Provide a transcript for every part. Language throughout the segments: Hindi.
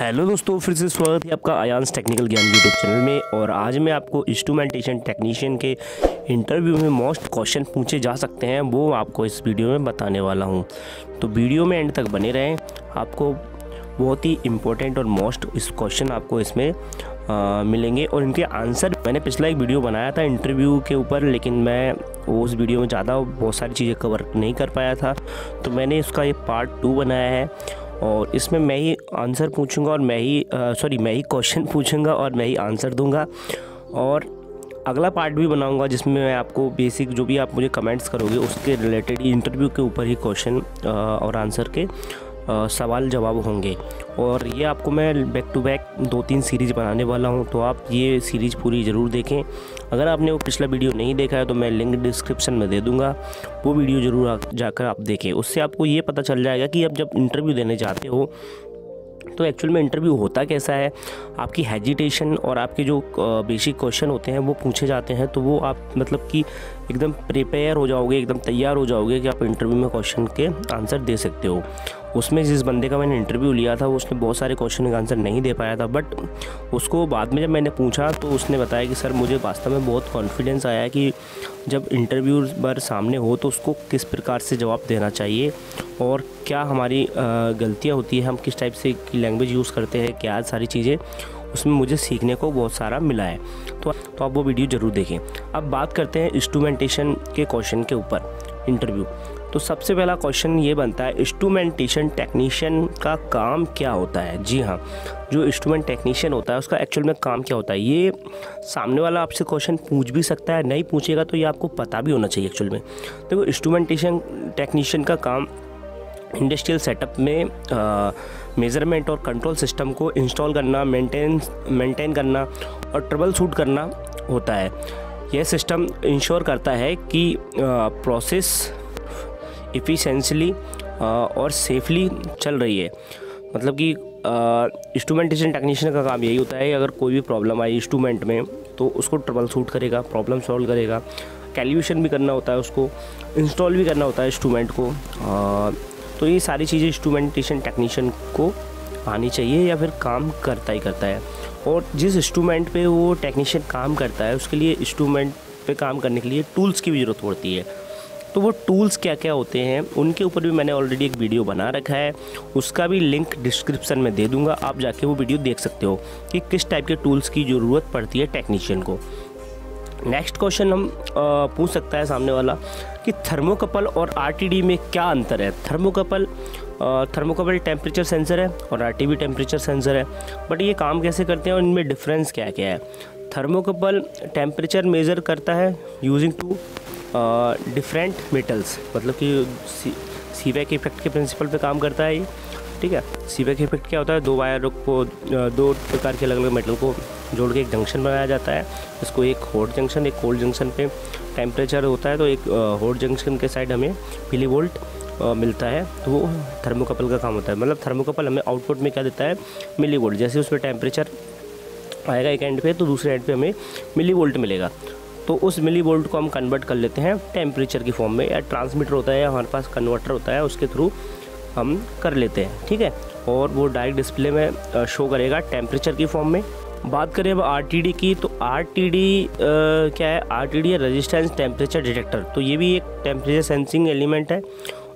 हेलो दोस्तों फिर से स्वागत है आपका Ayans technical Gyan YouTube channel में। और आज मैं आपको इंस्ट्रूमेंटेशन टेक्नीशियन के इंटरव्यू में मोस्ट क्वेश्चन पूछे जा सकते हैं वो आपको इस वीडियो में बताने वाला हूँ। तो वीडियो में एंड तक बने रहें। आपको बहुत ही इम्पोर्टेंट और मोस्ट इस क्वेश्चन आपको इसमें आ, मिलेंगे। और इनके आंसर मैंने पिछला एक वीडियो बनाया था इंटरव्यू के ऊपर लेकिन मैं उस वीडियो में ज़्यादा बहुत सारी चीज़ें कवर नहीं कर पाया था। तो मैंने इसका ये पार्ट टू बनाया है। और इसमें मैं ही आंसर पूछूँगा और मैं ही सॉरी मैं ही क्वेश्चन पूछूँगा और मैं ही आंसर दूँगा। और अगला पार्ट भी बनाऊँगा जिसमें मैं आपको बेसिक जो भी आप मुझे कमेंट्स करोगे, उसके रिलेटेड इंटरव्यू के ऊपर ही क्वेश्चन और आंसर के। सवाल जवाब होंगे। और ये आपको मैं बैक टू बैक दो तीन सीरीज़ बनाने वाला हूँ तो आप ये सीरीज़ पूरी ज़रूर देखें। अगर आपने वो पिछला वीडियो नहीं देखा है तो मैं लिंक डिस्क्रिप्शन में दे दूँगा। वो वीडियो ज़रूर जाकर आप देखें। उससे आपको ये पता चल जाएगा कि आप जब इंटरव्यू देने जाते हो तो एक्चुअल में इंटरव्यू होता कैसा है? आपकी हेजिटेशन और आपके जो बेसिक क्वेश्चन होते हैं, वो पूछे जाते हैं तो वो आप मतलब कि एकदम प्रिपेयर हो जाओगे, एकदम तैयार हो जाओगे कि आप इंटरव्यू में क्वेश्चन के आंसर दे सकते हो। उसमें जिस बंदे का मैंने इंटरव्यू लिया था उसने बहुत सारे क्वेश्चन का आंसर नहीं दे पाया था बट उसको बाद में जब मैंने पूछा तो उसने बताया कि, सर, मुझे वास्तव में बहुत कॉन्फिडेंस आया कि जब इंटरव्यू पर सामने हो तो उसको किस प्रकार से जवाब देना चाहिए और क्या हमारी गलतियाँ होती हैं, हम किस टाइप से लैंग्वेज यूज़ करते हैं, क्या सारी चीज़ें, उसमें मुझे सीखने को बहुत सारा मिला है। तो तो आप वो वीडियो ज़रूर देखें। अब बात करते हैं इंस्ट्रूमेंटेशन के क्वेश्चन के ऊपर। इंटरव्यू तो सबसे पहला क्वेश्चन ये बनता है इंस्ट्रूमेंटेशन टेक्नीशियन का काम क्या होता है? जी हाँ जो इंस्ट्रूमेंट टेक्नीशियन होता है, उसका एक्चुअल में काम क्या होता है? ये सामने वाला आपसे क्वेश्चन पूछ भी सकता है, नहीं पूछेगा तो ये आपको पता भी होना चाहिए एक्चुअल में। देखो तो इंस्ट्रूमेंटेशन टेक्नीशियन का काम इंडस्ट्रियल सेटअप में मेज़रमेंट और कंट्रोल सिस्टम को इंस्टॉल करना मेंटेन मेंटेन करना और ट्रबल शूट करना होता है। यह सिस्टम इंश्योर करता है कि प्रोसेस इफ़िशेंसली और सेफली चल रही है। मतलब कि इंस्ट्रूमेंटेशन टेक्नीशियन का काम यही होता है अगर कोई भी प्रॉब्लम आई इंस्ट्रूमेंट में तो उसको ट्रबल शूट करेगा प्रॉब्लम सॉल्व करेगा। कैलकुलेशन भी करना होता है उसको इंस्टॉल भी करना होता है इंस्ट्रूमेंट को आ, तो ये सारी चीज़ें इंस्ट्रूमेंटेशन टेक्नीशियन को आनी चाहिए या फिर काम करता ही करता है। और जिस इंस्ट्रूमेंट पे वो टेक्नीशियन काम करता है, उसके लिए इंस्ट्रूमेंट पे काम करने के लिए टूल्स की भी ज़रूरत पड़ती है। तो वो टूल्स क्या क्या होते हैं, उनके ऊपर भी मैंने ऑलरेडी एक वीडियो बना रखा है। उसका भी लिंक डिस्क्रिप्शन में दे दूँगा, आप जाके वो वीडियो देख सकते हो कि किस टाइप के टूल्स की ज़रूरत पड़ती है टेक्नीशियन को। नेक्स्ट क्वेश्चन हम पूछ सकता है सामने वाला कि थर्मोकपल और आरटीडी में क्या अंतर है? थर्मोकपल थर्मोकपल टेम्परेचर सेंसर है और आर टी टेम्परेचर सेंसर है। बट ये काम कैसे करते हैं और इनमें डिफरेंस क्या क्या है? थर्मोकपल टेम्परेचर मेज़र करता है यूजिंग टू डिफरेंट मेटल्स मतलब कि सीवैक इफ़ेक्ट के प्रिंसिपल पे काम करता है ये। ठीक है? सीवैक इफ़ेक्ट क्या होता है? दो वायर को दो प्रकार के अलग अलग मेटल को जोड़ के एक जंक्शन बनाया जाता है। इसको एक हॉट जंक्शन एक कोल्ड जंक्शन पे टेम्परेचर होता है तो एक हॉट जंक्शन के साइड हमें मिली वोल्ट मिलता है तो वो थर्मोकपल का काम होता है। मतलब थर्मोकपल हमें आउटपुट में क्या देता है? मिली वोल्ट जैसे उस पर टेम्परेचर आएगा एक एंड पे तो दूसरे एंड पे हमें मिली वोल्ट मिलेगा। तो उस मिली वोल्ट को हम कन्वर्ट कर लेते हैं टेम्परेचर की फॉर्म में, या ट्रांसमीटर होता है, या हमारे पास कन्वर्टर होता है, उसके थ्रू हम कर लेते हैं, ठीक है? और वो डायरेक्ट डिस्प्ले में शो करेगा टेम्परेचर की फॉर्म में। बात करें अब आरटीडी की तो आरटीडी क्या है? R T D resistance temperature detector तो ये भी एक टेम्परेचर सेंसिंग एलिमेंट है।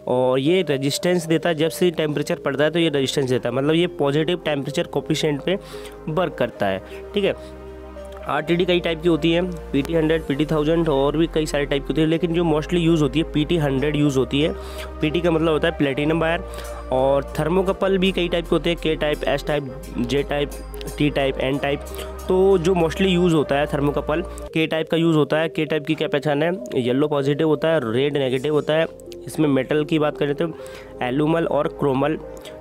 और ये रेजिस्टेंस देता है। जब से टेम्परेचर पड़ता है तो ये रेजिस्टेंस देता है। मतलब ये पॉजिटिव टेम्परेचर कोपिशेंट पे वर्क करता है। ठीक है? आर टी डी कई टाइप की होती है। P T hundred P T thousand और भी कई सारे टाइप की होती है। लेकिन जो मोस्टली यूज़ होती है पी टी हंड्रेड यूज़ होती है। पी टी का मतलब होता है प्लेटिनम वायर और थर्मोकपल भी कई टाइप के होते हैं। K type S type J type T type N type तो जो मोस्टली यूज़ होता है थर्मोकपल के टाइप का यूज़ होता है। के टाइप की क्या पहचान है? येलो पॉजिटिव होता है रेड नेगेटिव होता है। इसमें मेटल की बात करें तो एलूमल और क्रोमल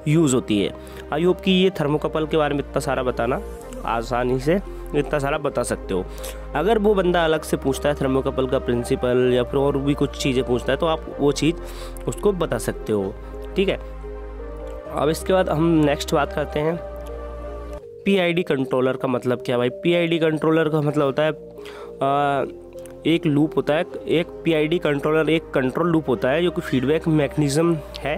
यूज़ होती है। आई होप कि ये थर्मोकपल के बारे में इतना सारा बताना आसानी से इतना सारा बता सकते हो। अगर वो बंदा अलग से पूछता है थर्मोकपल का प्रिंसिपल या फिर और भी कुछ चीज़ें पूछता है तो आप वो चीज़ उसको बता सकते हो। ठीक है? अब इसके बाद हम नेक्स्ट बात करते हैं। पीआईडी कंट्रोलर का मतलब क्या भाई? पीआईडी कंट्रोलर का मतलब होता है एक लूप होता है, एक पीआईडी कंट्रोलर एक कंट्रोल लूप होता है, जो कि फीडबैक मैकेनिज्म है,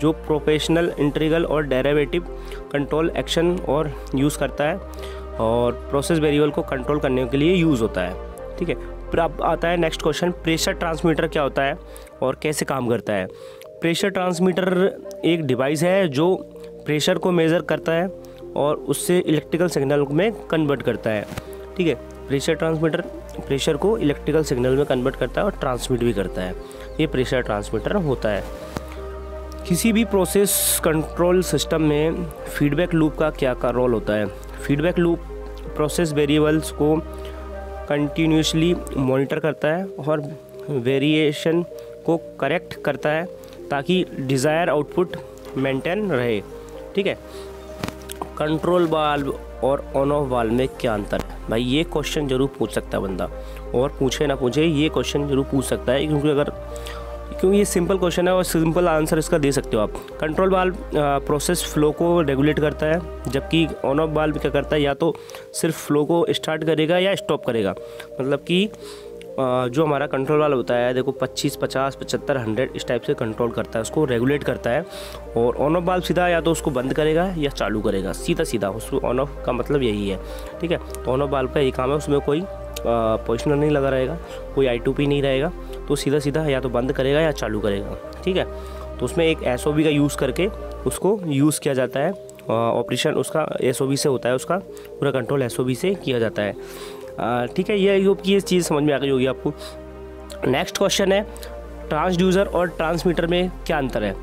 जो प्रोफेशनल इंट्रीगल और डेरिवेटिव कंट्रोल एक्शन और यूज़ करता है, और प्रोसेस वेरिएबल को कंट्रोल करने के लिए यूज़ होता है। ठीक है, फिर अब आता है नेक्स्ट क्वेश्चन प्रेशर ट्रांसमीटर क्या होता है और कैसे काम करता है? प्रेशर ट्रांसमीटर एक डिवाइस है, जो प्रेशर को मेज़र करता है और उससे इलेक्ट्रिकल सिग्नल में कन्वर्ट करता है। ठीक है प्रेशर ट्रांसमीटर, प्रेशर को इलेक्ट्रिकल सिग्नल में कन्वर्ट करता है और ट्रांसमिट भी करता है। ये प्रेशर ट्रांसमीटर होता है। किसी भी प्रोसेस कंट्रोल सिस्टम में फीडबैक लूप का क्या का रोल होता है? फीडबैक लूप प्रोसेस वेरिएबल्स को कंटिन्यूसली मॉनिटर करता है और वेरिएशन को करेक्ट करता है ताकि डिज़ायर आउटपुट मेंटेन रहे। ठीक है? कंट्रोल वाल्व और ऑन ऑफ़ वाल्व में क्या अंतर है? भाई, ये क्वेश्चन ज़रूर पूछ सकता है बंदा। और पूछे ना पूछे, ये क्वेश्चन ज़रूर पूछ सकता है, क्योंकि अगर क्योंकि ये सिंपल क्वेश्चन है और सिंपल आंसर इसका दे सकते हो आप। कंट्रोल बाल प्रोसेस फ्लो को रेगुलेट करता है, जबकि ऑन ऑफ़ वाल्व क्या करता है, या तो सिर्फ़ फ्लो को स्टार्ट करेगा या स्टॉप करेगा। मतलब कि जो हमारा कंट्रोल वाला होता है देखो 25, 50, 75, 100 इस टाइप से कंट्रोल करता है उसको रेगुलेट करता है और ऑन ऑफ़ बाल्ब सीधा या तो उसको बंद करेगा या चालू करेगा सीधा सीधा उसको ऑन ऑफ़ का मतलब यही है ठीक है? तो ऑन ऑफ़ बाल्ब का यही काम है उसमें कोई पोजिशनर नहीं लगा रहेगा कोई आई नहीं रहेगा तो सीधा सीधा या तो बंद करेगा या चालू करेगा ठीक है? तो उसमें एक एस का यूज़ करके उसको यूज़ किया जाता है ऑपरेशन उसका एस से होता है उसका पूरा कंट्रोल एस से किया जाता है। ठीक है, ये होप की ये चीज़ समझ में आ गई होगी आपको। नेक्स्ट क्वेश्चन है ट्रांसड्यूज़र और ट्रांसमीटर में क्या अंतर है?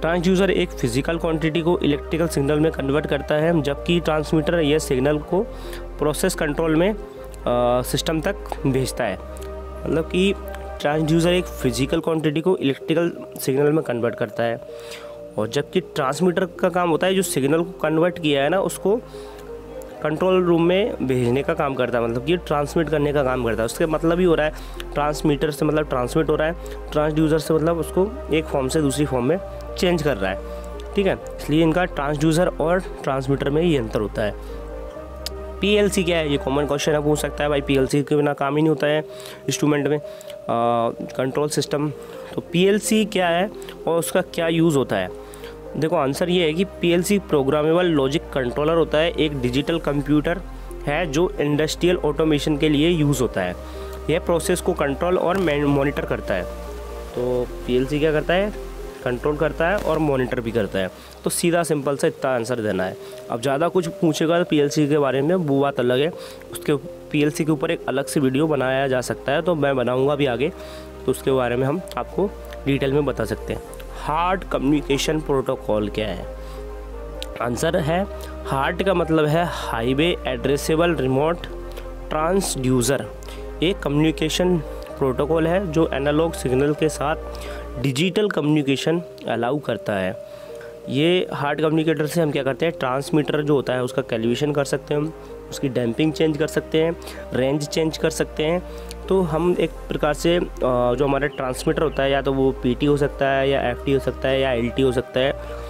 ट्रांसड्यूज़र एक फ़िज़िकल क्वांटिटी को इलेक्ट्रिकल सिग्नल में कन्वर्ट करता है, जबकि ट्रांसमीटर यह सिग्नल को प्रोसेस कंट्रोल में सिस्टम तक भेजता है। मतलब कि ट्रांसड्यूज़र एक फ़िज़िकल क्वांटिटी को इलेक्ट्रिकल सिग्नल में कन्वर्ट करता है। और जबकि ट्रांसमीटर का काम होता है, जो सिग्नल को कन्वर्ट किया है ना, उसको कंट्रोल रूम में भेजने का काम करता है मतलब कि ट्रांसमिट करने का काम करता है। उसके मतलब ही हो रहा है ट्रांसमीटर से मतलब ट्रांसमिट हो रहा है ट्रांसड्यूज़र से मतलब उसको एक फॉर्म से दूसरी फॉर्म में चेंज कर रहा है। ठीक है? इसलिए इनका ट्रांसड्यूज़र और ट्रांसमीटर में ही अंतर होता है। पीएलसी क्या है? ये कॉमन क्वेश्चन है पूछ सकता है भाई। पीएलसी के बिना काम ही नहीं होता है इंस्ट्रूमेंट में। कंट्रोल सिस्टम तो पीएलसी क्या है और उसका क्या यूज़ होता है? देखो, आंसर ये है कि पीएलसी प्रोग्रामेबल लॉजिक कंट्रोलर होता है, एक डिजिटल कंप्यूटर है जो इंडस्ट्रियल ऑटोमेशन के लिए यूज़ होता है। यह प्रोसेस को कंट्रोल और मॉनिटर करता है। तो पीएलसी क्या करता है? कंट्रोल करता है और मॉनिटर भी करता है। तो सीधा, सिंपल से इतना आंसर देना है। अब ज़्यादा कुछ पूछेगा तो पीएलसी के बारे में वो बात अलग है। उसके, पीएलसी के ऊपर एक अलग से वीडियो बनाया जा सकता है तो मैं बनाऊँगा भी आगे। तो उसके बारे में हम आपको डिटेल में बता सकते हैं। हार्ड कम्युनिकेशन प्रोटोकॉल क्या है? आंसर है, हार्ड का मतलब है हाईवे एड्रेसेबल, रिमोट ट्रांसड्यूज़र एक कम्युनिकेशन प्रोटोकॉल है जो एनालॉग सिग्नल के साथ डिजिटल कम्युनिकेशन अलाउ करता है। ये हार्ड कम्युनिकेटर से हम क्या करते हैं? ट्रांसमीटर जो होता है उसका कैलकुलेशन कर सकते हैं हम, उसकी डैम्पिंग चेंज कर सकते हैं, रेंज चेंज कर सकते हैं तो हम एक प्रकार से जो हमारा ट्रांसमीटर होता है, या तो वो पीटी हो सकता है, या एफटी हो सकता है, या एलटी हो सकता है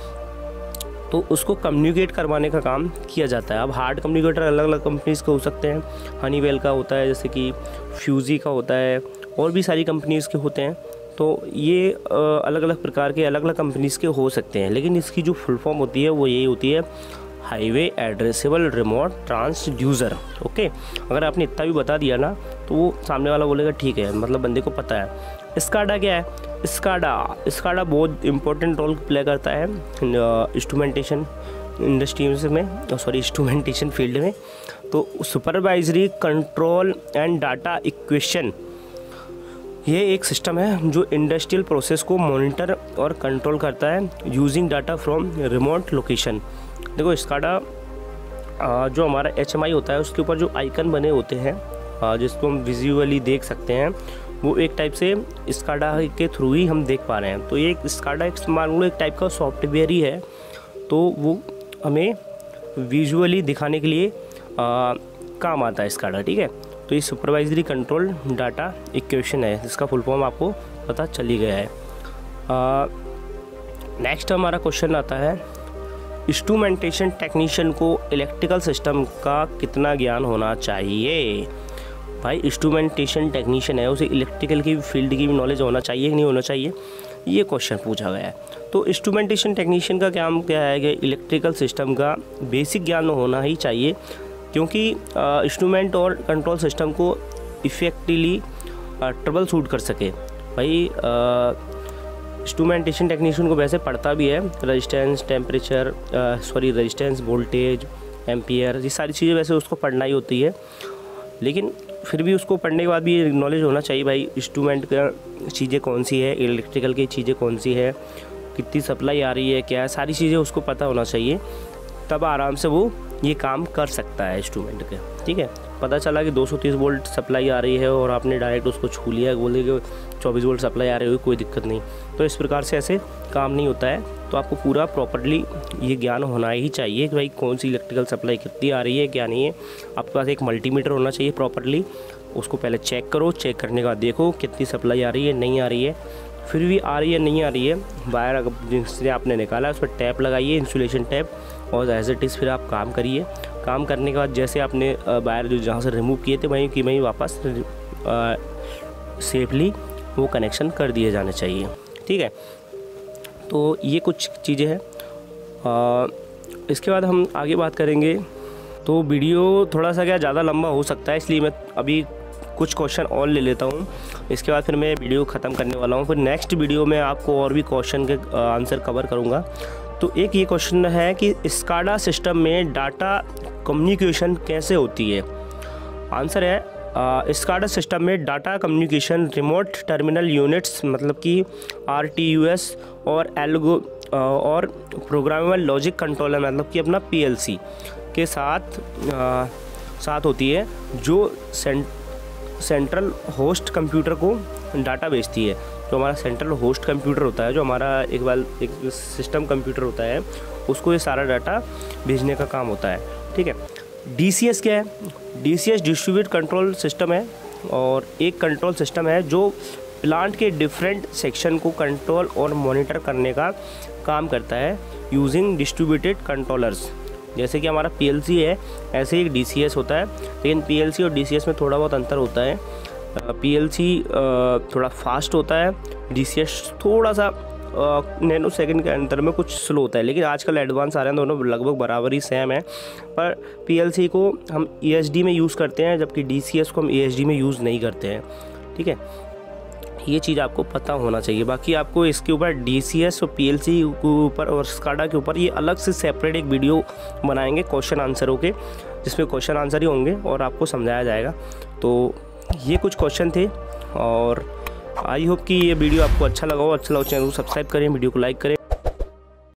तो उसको कम्युनिकेट करवाने का काम किया जाता है। अब हार्ड कम्युनिकेटर अलग अलग कंपनीज़ के हो सकते हैं। हनीवेल का होता है, जैसे कि फ्यूज़ी का होता है, और भी सारी कंपनीज़ के होते हैं। तो ये अलग अलग प्रकार के अलग अलग कंपनीज़ के हो सकते हैं। लेकिन इसकी जो फुल फॉर्म होती है, वो यही होती है highway addressable remote transducer okay अगर आपने इतना भी बता दिया ना तो वो सामने वाला बोलेगा, ठीक है मतलब बंदे को पता है। स्काडा क्या है? स्काडा स्काडा बहुत इंपॉर्टेंट रोल प्ले करता है इंस्ट्रूमेंटेशन इंडस्ट्रीज़ में सॉरी इंस्ट्रूमेंटेशन फ़ील्ड में। तो supervisory control and data equation ये एक सिस्टम है जो इंडस्ट्रियल प्रोसेस को मॉनिटर और कंट्रोल करता है using data from remote location देखो, स्काडा जो हमारा एचएमआई होता है, उसके ऊपर जो आइकन बने होते हैं जिसको हम विजुअली देख सकते हैं वो एक टाइप से स्काडा के थ्रू ही हम देख पा रहे हैं। तो ये एक स्काडा एक मान लो एक टाइप का सॉफ्टवेयर ही है। तो वो हमें विजुअली दिखाने के लिए आ, काम आता है स्काडा ठीक है? तो ये सुपरवाइजरी कंट्रोल डाटा इक्वेशन है। इसका फुल फॉर्म आपको पता चल ही गया है। नेक्स्ट हमारा क्वेश्चन आता है इंस्ट्रूमेंटेशन टेक्नीशियन को इलेक्ट्रिकल सिस्टम का कितना ज्ञान होना चाहिए? भाई इंस्ट्रूमेंटेशन टेक्नीशियन है, उसे इलेक्ट्रिकल की फ़ील्ड की भी नॉलेज होना चाहिए कि नहीं होना चाहिए? ये क्वेश्चन पूछा गया है। तो इंस्ट्रूमेंटेशन टेक्नीशियन का काम क्या है कि इलेक्ट्रिकल सिस्टम का बेसिक ज्ञान होना ही चाहिए, क्योंकि इंस्ट्रूमेंट और कंट्रोल सिस्टम को इफ़ेक्टिवली ट्रबल सूट कर सके। भाई इंस्ट्रूमेंटेशन टेक्नीशियन को वैसे पढ़ता भी है resistance temperature sorry resistance voltage ampere ये सारी चीज़ें वैसे उसको पढ़ना ही होती है। लेकिन फिर भी उसको पढ़ने के बाद भी नॉलेज होना चाहिए भाई इंस्ट्रूमेंट का चीज़ें कौन सी है इलेक्ट्रिकल की चीज़ें कौन सी है, कितनी सप्लाई आ रही है, क्या है, सारी चीज़ें उसको पता होना चाहिए, तब आराम से वो ये काम कर सकता है इंस्ट्रूमेंट के, ठीक है? पता चला कि 230 वोल्ट सप्लाई आ रही है और आपने डायरेक्ट उसको छू लिया, बोले कि 24 वोल्ट सप्लाई आ रही होगी, कोई दिक्कत नहीं। तो इस प्रकार से ऐसे काम नहीं होता है। तो आपको पूरा प्रॉपरली ये ज्ञान होना ही चाहिए कि भाई कौन सी इलेक्ट्रिकल सप्लाई कितनी आ रही है, क्या नहीं है। आपके पास एक मल्टीमीटर होना चाहिए प्रॉपरली उसको पहले चेक करो चेक करने के देखो कितनी सप्लाई आ रही है, नहीं आ रही है। फिर भी आ रही है, नहीं आ रही है, वायर अगर जिसने आपने निकाला उस पर टैप लगाइए इंसुलेशन टैप और एज इट इज़ फिर आप काम करिए। काम करने के बाद जैसे आपने वायर जो जहाँ से रिमूव किए थे, वहीं की वहीं वापस सेफली वो कनेक्शन कर दिए जाने चाहिए। ठीक है? तो ये कुछ चीज़ें हैं। इसके बाद हम आगे बात करेंगे। तो वीडियो थोड़ा सा क्या ज़्यादा लंबा हो सकता है, इसलिए मैं अभी कुछ क्वेश्चन और ले लेता हूँ। इसके बाद फिर मैं वीडियो ख़त्म करने वाला हूँ। फिर नेक्स्ट वीडियो में आपको और भी क्वेश्चन के आंसर कवर करूँगा। तो एक ये क्वेश्चन है कि स्काडा सिस्टम में डाटा कम्युनिकेशन कैसे होती है? आंसर है स्काडा सिस्टम में data communication remote terminal units मतलब कि आरटीयूएस और एल्गो और प्रोग्रामेबल लॉजिक कंट्रोलर मतलब कि अपना पीएलसी के साथ आ, साथ होती है जो सेंट सेंट्रल होस्ट कंप्यूटर को डाटा भेजती है। जो हमारा सेंट्रल होस्ट कंप्यूटर होता है, जो हमारा एक बार, एक सिस्टम कंप्यूटर होता है, उसको ये सारा डाटा भेजने का काम होता है। ठीक है? डीसीएस क्या है? डीसीएस डिस्ट्रीब्यूट कंट्रोल सिस्टम है और एक कंट्रोल सिस्टम है जो प्लांट के डिफरेंट सेक्शन को कंट्रोल और मॉनिटर करने का काम करता है यूजिंग डिस्ट्रीब्यूटेड कंट्रोलर्स जैसे कि हमारा पीएलसी है, ऐसे ही एक डी होता है। लेकिन पीएलसी और डीसीएस में थोड़ा बहुत अंतर होता है। पी एल सी थोड़ा फास्ट होता है। डीसीएस थोड़ा सा नैनो सेकंड के अंतर में कुछ स्लो होता है। लेकिन आजकल एडवांस आ रहे हैं, दोनों लगभग बराबर ही सेम है। पर पीएलसी को हम ई में यूज़ करते हैं, जबकि डीसीएस को हम ई में यूज़ नहीं करते हैं। ठीक है? ये चीज़ आपको पता होना चाहिए। बाकी आपको इसके ऊपर डीसीएस और पीएलसी के ऊपर और स्काडा के ऊपर ये अलग से सेपरेट एक वीडियो बनाएँगे क्वेश्चन आंसरों के जिसमें क्वेश्चन आंसर ही होंगे और आपको समझाया जाएगा। तो ये कुछ क्वेश्चन थे और आई होप कि ये वीडियो आपको अच्छा लगा हो। अच्छा लगा चैनल को सब्सक्राइब करें, वीडियो को लाइक करें।